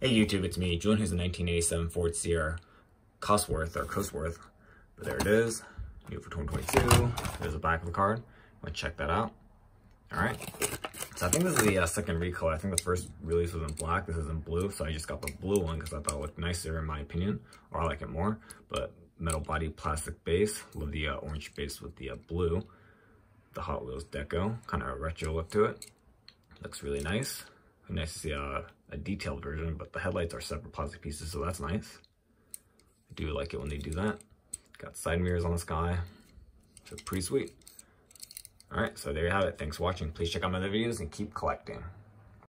Hey YouTube, it's me, Julian, who's a 1987 Ford Sierra Cosworth or Cosworth. But there it is, new for 2022. There's the back of the card. Let's check that out. All right. So I think this is the uh, second recolor. I think the first release was in black. This is in blue. So I just got the blue one because I thought it looked nicer in my opinion, or I like it more. But metal body, plastic base. Love the uh, orange base with the uh, blue. The Hot Wheels deco, kind of a retro look to it. Looks really nice. Nice to see a, a detailed version, but the headlights are separate plastic pieces, so that's nice. I do like it when they do that. Got side mirrors on the sky. So pretty sweet. All right, so there you have it. Thanks for watching. Please check out my other videos and keep collecting.